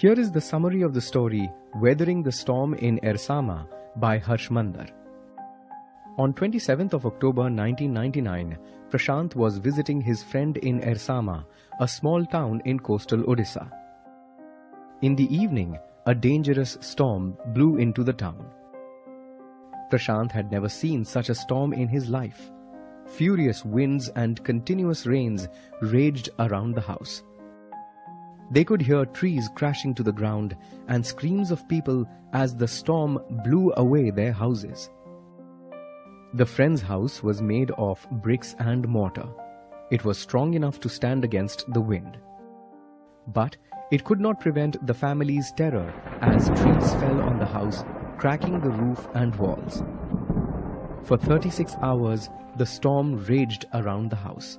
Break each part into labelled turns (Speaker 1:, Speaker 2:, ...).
Speaker 1: Here is the summary of the story Weathering the Storm in Ersama by Harsh Mander. On 27th of October 1999, Prashant was visiting his friend in Ersama, a small town in coastal Odisha. In the evening, a dangerous storm blew into the town. Prashant had never seen such a storm in his life. Furious winds and continuous rains raged around the house. They could hear trees crashing to the ground and screams of people as the storm blew away their houses. The friend's house was made of bricks and mortar. It was strong enough to stand against the wind. But it could not prevent the family's terror as trees fell on the house, cracking the roof and walls. For 36 hours, the storm raged around the house.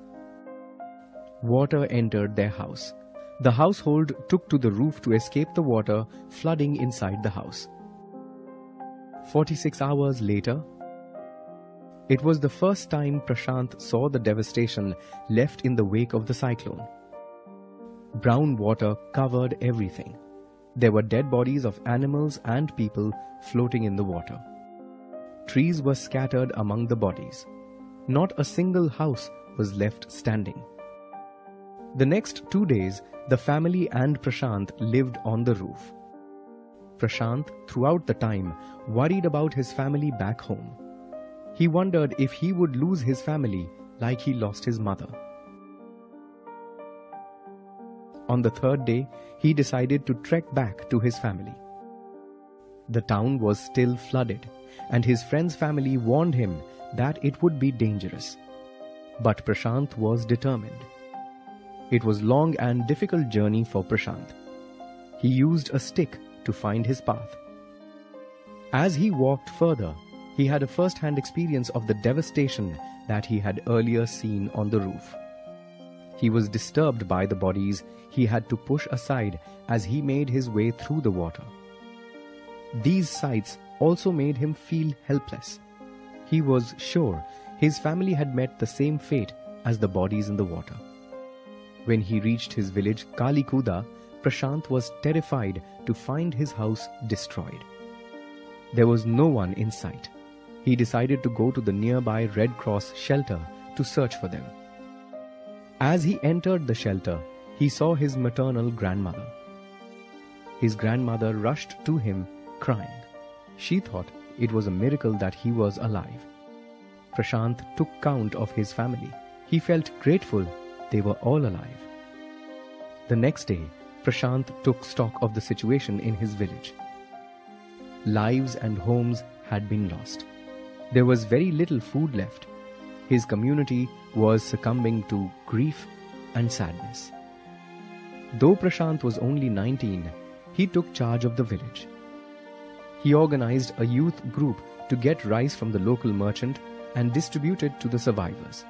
Speaker 1: Water entered their house. The household took to the roof to escape the water flooding inside the house. 46 hours later, it was the first time Prashant saw the devastation left in the wake of the cyclone. Brown water covered everything. There were dead bodies of animals and people floating in the water. Trees were scattered among the bodies. Not a single house was left standing. The next two days, the family and Prashant lived on the roof. Prashant, throughout the time, worried about his family back home. He wondered if he would lose his family like he lost his mother. On the third day, he decided to trek back to his family. The town was still flooded, and his friend's family warned him that it would be dangerous. But Prashant was determined. It was long and difficult journey for Prashant. He used a stick to find his path. As he walked further, he had a first-hand experience of the devastation that he had earlier seen on the roof. He was disturbed by the bodies he had to push aside as he made his way through the water. These sights also made him feel helpless. He was sure his family had met the same fate as the bodies in the water. When he reached his village Kalikuda, Prashant was terrified to find his house destroyed. There was no one in sight. He decided to go to the nearby Red Cross shelter to search for them. As he entered the shelter, he saw his maternal grandmother. His grandmother rushed to him crying. She thought it was a miracle that he was alive. Prashant took count of his family. He felt grateful they were all alive. The next day, Prashant took stock of the situation in his village. Lives and homes had been lost. There was very little food left. His community was succumbing to grief and sadness. Though Prashant was only 19, he took charge of the village. He organized a youth group to get rice from the local merchant and distribute it to the survivors.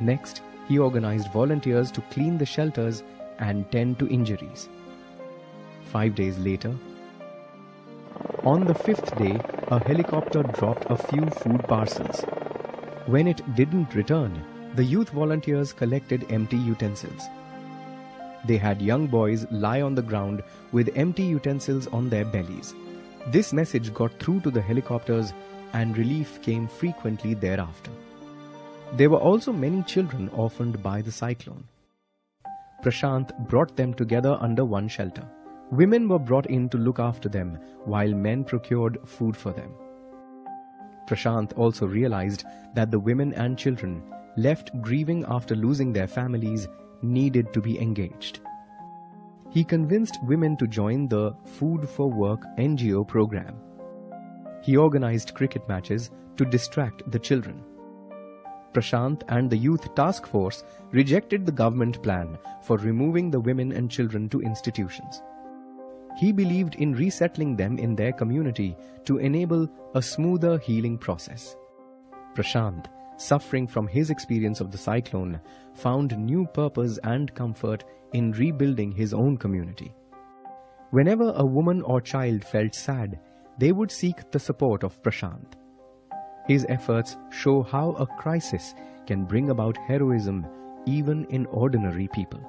Speaker 1: Next, he organized volunteers to clean the shelters and tend to injuries. Five days later, on the fifth day, a helicopter dropped a few food parcels. When it didn't return, the youth volunteers collected empty utensils. They had young boys lie on the ground with empty utensils on their bellies. This message got through to the helicopters and relief came frequently thereafter. There were also many children orphaned by the cyclone. Prashant brought them together under one shelter. Women were brought in to look after them while men procured food for them. Prashant also realized that the women and children left grieving after losing their families needed to be engaged. He convinced women to join the Food for Work NGO program. He organized cricket matches to distract the children. Prashant and the Youth Task Force rejected the government plan for removing the women and children to institutions. He believed in resettling them in their community to enable a smoother healing process. Prashant, suffering from his experience of the cyclone, found new purpose and comfort in rebuilding his own community. Whenever a woman or child felt sad, they would seek the support of Prashant. His efforts show how a crisis can bring about heroism even in ordinary people.